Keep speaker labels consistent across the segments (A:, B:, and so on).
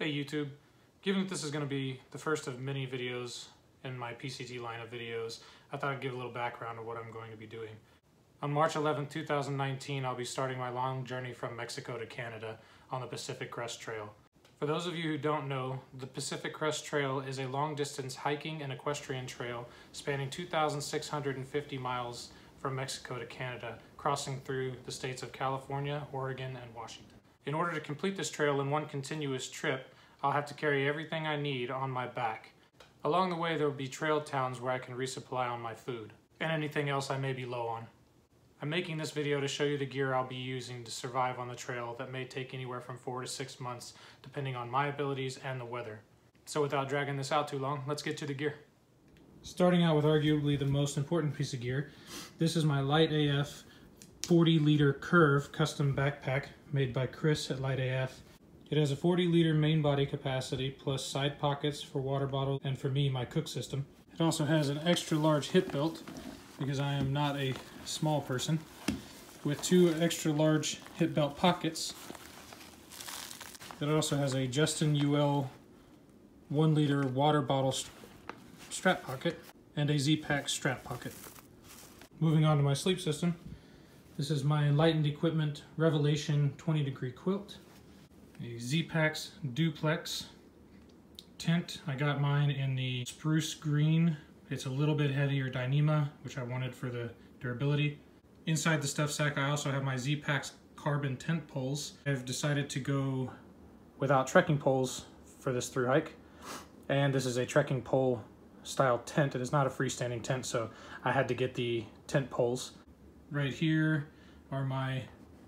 A: Hey YouTube, given that this is going to be the first of many videos in my PCT line of videos, I thought I'd give a little background of what I'm going to be doing. On March 11, 2019, I'll be starting my long journey from Mexico to Canada on the Pacific Crest Trail. For those of you who don't know, the Pacific Crest Trail is a long distance hiking and equestrian trail spanning 2,650 miles from Mexico to Canada, crossing through the states of California, Oregon, and Washington. In order to complete this trail in one continuous trip, I'll have to carry everything I need on my back. Along the way, there will be trail towns where I can resupply on my food, and anything else I may be low on. I'm making this video to show you the gear I'll be using to survive on the trail that may take anywhere from four to six months, depending on my abilities and the weather. So without dragging this out too long, let's get to the gear. Starting out with arguably the most important piece of gear, this is my Lite AF 40 liter curve custom backpack made by Chris at Lite AF. It has a 40 liter main body capacity plus side pockets for water bottle and for me my cook system. It also has an extra large hip belt because I am not a small person with two extra large hip belt pockets. It also has a Justin UL 1 liter water bottle strap pocket and a Z-Pack strap pocket. Moving on to my sleep system, this is my Enlightened Equipment Revelation 20 degree quilt. A Z-Packs duplex tent. I got mine in the spruce green. It's a little bit heavier Dyneema, which I wanted for the durability. Inside the stuff sack, I also have my Z-Packs carbon tent poles. I've decided to go without trekking poles for this through hike. And this is a trekking pole style tent. It is not a freestanding tent, so I had to get the tent poles. Right here are my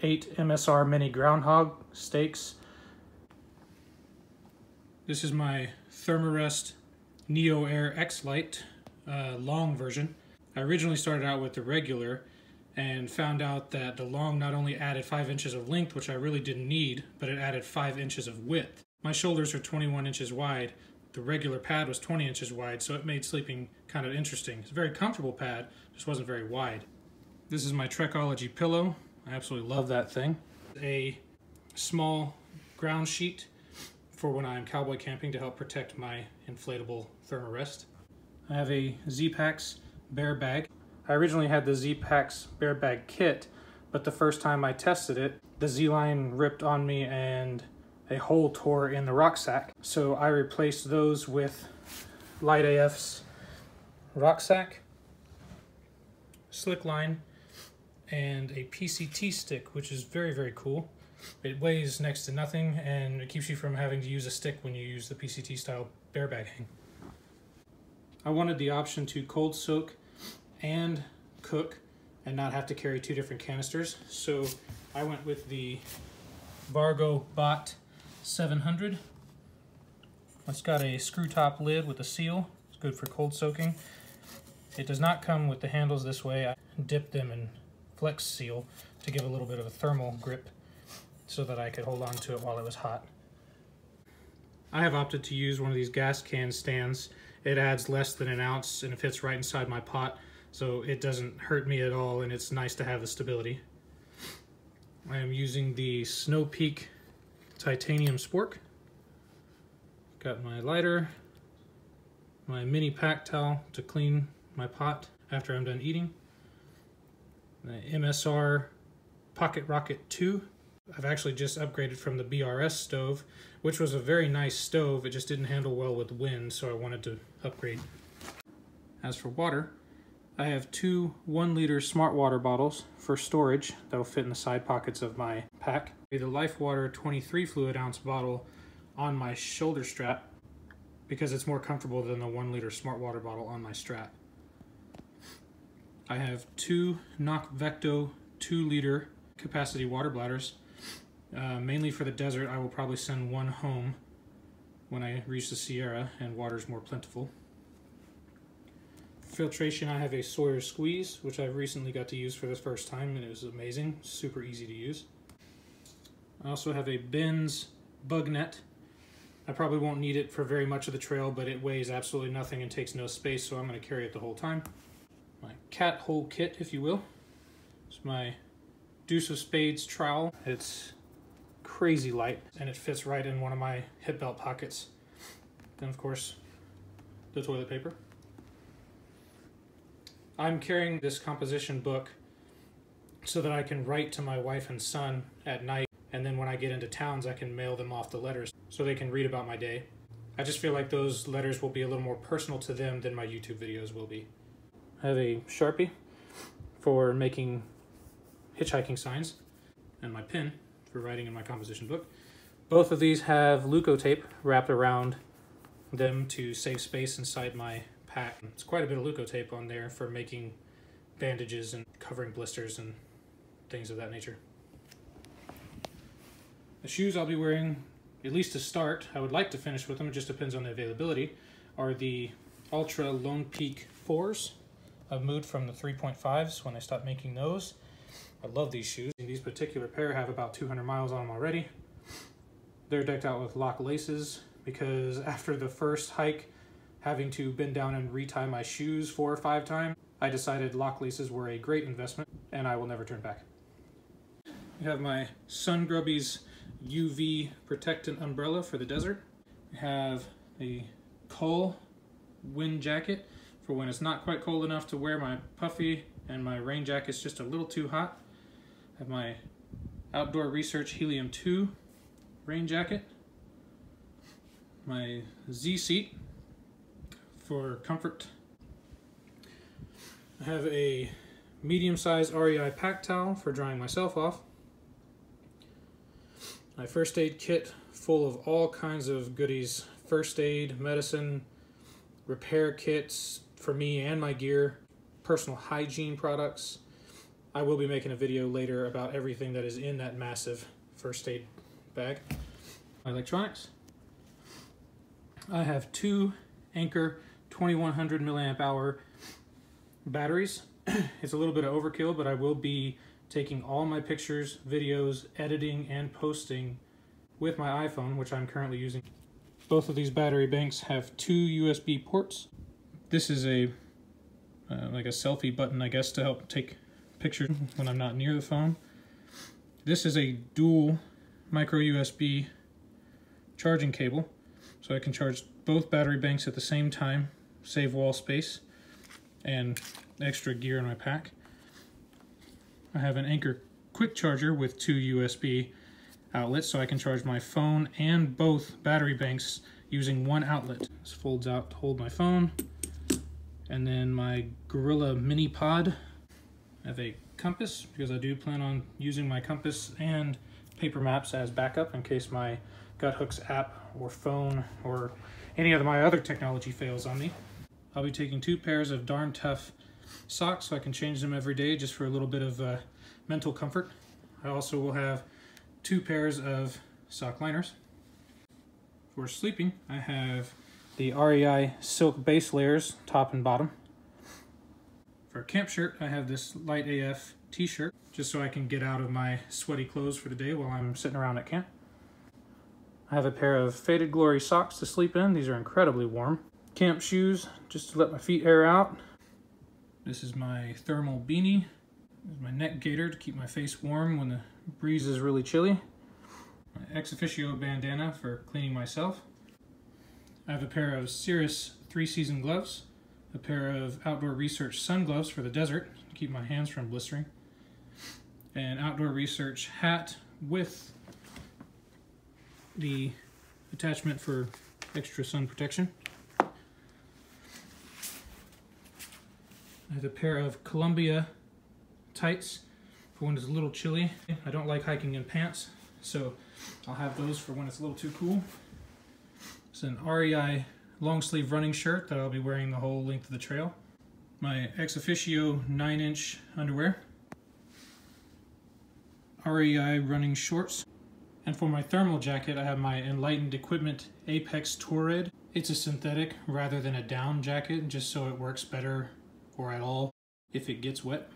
A: eight MSR mini groundhog stakes. This is my Thermarest Neo Air X-Lite uh, long version. I originally started out with the regular and found out that the long not only added 5 inches of length, which I really didn't need, but it added 5 inches of width. My shoulders are 21 inches wide. The regular pad was 20 inches wide, so it made sleeping kind of interesting. It's a very comfortable pad, just wasn't very wide. This is my Trekology pillow. I absolutely love that thing. A small ground sheet for when I'm cowboy camping to help protect my inflatable Thermarest. I have a Z-Packs bear bag. I originally had the Z-Packs bear bag kit, but the first time I tested it, the Z-line ripped on me and a hole tore in the rucksack. So I replaced those with Lite AF's rucksack, slick line, and a PCT stick, which is very, very cool. It weighs next to nothing and it keeps you from having to use a stick when you use the PCT style bear bagging. I wanted the option to cold soak and cook and not have to carry two different canisters. So I went with the Vargo Bot 700. It's got a screw top lid with a seal. It's good for cold soaking. It does not come with the handles this way. I dipped them in Flex Seal to give a little bit of a thermal grip so that I could hold on to it while it was hot. I have opted to use one of these gas can stands. It adds less than an ounce and it fits right inside my pot so it doesn't hurt me at all and it's nice to have the stability. I am using the Snow Peak titanium spork. Got my lighter, my mini pack towel to clean my pot after I'm done eating, Uh, the MSR Pocket Rocket 2. I've actually just upgraded from the BRS stove, which was a very nice stove. It just didn't handle well with wind, so I wanted to upgrade. As for water, I have two one liter smart water bottles for storage that'll fit in the side pockets of my pack. The LifeWater 23 fluid ounce bottle on my shoulder strap because it's more comfortable than the one liter smart water bottle on my strap. I have two CNOC Vecto 2 liter capacity water bladders. Uh, mainly for the desert, I will probably send one home when I reach the Sierra and water is more plentiful. Filtration, I have a Sawyer Squeeze, which I've recently got to use for the first time, and it was amazing. Super easy to use. I also have a Benz bug net. I probably won't need it for very much of the trail, but it weighs absolutely nothing and takes no space, so I'm going to carry it the whole time my cat hole kit, if you will. It's my Deuce of Spades trowel. It's crazy light and it fits right in one of my hip belt pockets. Then of course, the toilet paper. I'm carrying this composition book so that I can write to my wife and son at night and then when I get into towns I can mail them off the letters so they can read about my day. I just feel like those letters will be a little more personal to them than my YouTube videos will be. I have a Sharpie for making hitchhiking signs and my pen for writing in my composition book. Both of these have Leukotape wrapped around them to save space inside my pack. It's quite a bit of Leukotape on there for making bandages and covering blisters and things of that nature. The shoes I'll be wearing at least to start, I would like to finish with them, it just depends on the availability, are the Altra Lone Peak 4s. I've moved from the 3.5s when I stopped making those. I love these shoes. These particular pair have about 200 miles on them already. They're decked out with lock laces because after the first hike, having to bend down and retie my shoes four or five times, I decided lock laces were a great investment and I will never turn back. We have my Sun Grubbies UV protectant umbrella for the desert. We have a Cole wind jacket for when it's not quite cold enough to wear my puffy and my rain jacket's just a little too hot. I have my Outdoor Research Helium 2 rain jacket. My Z seat for comfort. I have a medium-sized REI pack towel for drying myself off my first aid kit full of all kinds of goodies first aid, medicine, repair kits for me and my gear, personal hygiene products. I will be making a video later about everything that is in that massive first aid bag. My electronics. I have two Anker 2100 milliamp hour batteries. it's a little bit of overkill, but I will be taking all my pictures, videos, editing, and posting with my iPhone, which I'm currently using. Both of these battery banks have two USB ports. This is a uh, like a selfie button, I guess, to help take pictures when I'm not near the phone. This is a dual micro USB charging cable, so I can charge both battery banks at the same time, save wall space, and extra gear in my pack. I have an Anker quick charger with two USB outlets so I can charge my phone and both battery banks using one outlet. This folds out to hold my phone. And then my Gorilla Mini Pod. I have a compass because I do plan on using my compass and paper maps as backup in case my Guthooks app or phone or any of my other technology fails on me. I'll be taking two pairs of darn tough socks so I can change them every day just for a little bit of uh, mental comfort. I also will have two pairs of sock liners. For sleeping, I have the REI silk base layers, top and bottom. For a camp shirt, I have this Lite AF t-shirt, just so I can get out of my sweaty clothes for the day while I'm sitting around at camp. I have a pair of Faded Glory socks to sleep in. These are incredibly warm. Camp shoes, just to let my feet air out. This is my thermal beanie. This is my neck gaiter to keep my face warm when the breeze is really chilly. My ExOfficio bandana for cleaning myself. I have a pair of Cirrus three season gloves, a pair of Outdoor Research sun gloves for the desert to keep my hands from blistering, an Outdoor Research hat with the attachment for extra sun protection. I have a pair of Columbia tights for when it's a little chilly. I don't like hiking in pants, so I'll have those for when it's a little too cool. An REI long sleeve running shirt that I'll be wearing the whole length of the trail. My ExOfficio 9 inch underwear. REI running shorts. And for my thermal jacket, I have my Enlightened Equipment Apex Torrid. It's a synthetic rather than a down jacket, just so it works better or at all if it gets wet.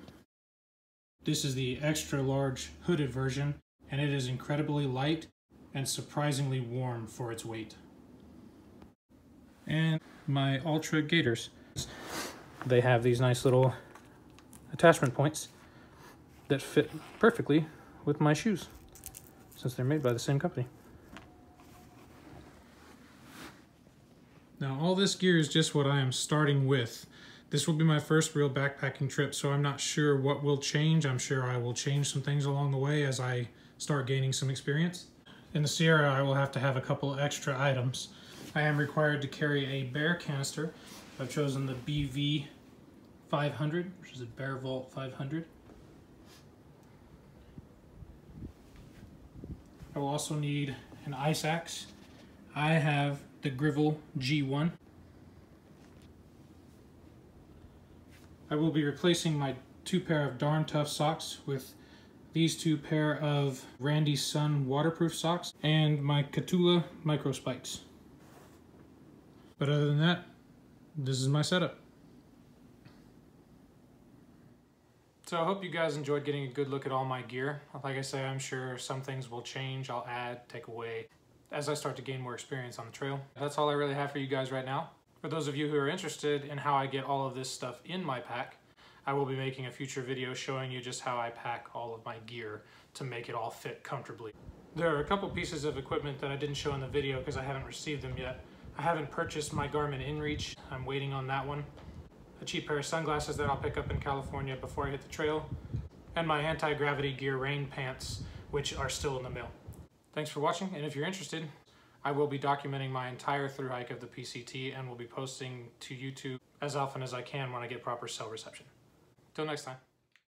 A: This is the extra large hooded version and it is incredibly light and surprisingly warm for its weight. And my Altra Gaiters. They have these nice little attachment points that fit perfectly with my shoes. since they're made by the same company. Now all this gear is just what I am starting with. This will be my first real backpacking trip, so I'm not sure what will change. I'm sure I will change some things along the way as I start gaining some experience. In the Sierra, I will have to have a couple extra items. I am required to carry a bear canister. I've chosen the BV 500, which is a Bear Vault 500. I will also need an ice axe. I have the Grivel G1. I will be replacing my two pair of Darn Tough socks with these two pair of Randy Sun waterproof socks and my Kahtoola micro spikes. But other than that, this is my setup. So I hope you guys enjoyed getting a good look at all my gear. Like I say, I'm sure some things will change, I'll add, take away, as I start to gain more experience on the trail. That's all I really have for you guys right now. For those of you who are interested in how I get all of this stuff in my pack, I will be making a future video showing you just how I pack all of my gear to make it all fit comfortably. There are a couple pieces of equipment that I didn't show in the video because I haven't received them yet. I haven't purchased my Garmin InReach. I'm waiting on that one. A cheap pair of sunglasses that I'll pick up in California before I hit the trail. And my anti-gravity gear rain pants, which are still in the mail. Thanks for watching, and if you're interested, I will be documenting my entire through hike of the PCT and will be posting to YouTube as often as I can when I get proper cell reception. Till next time.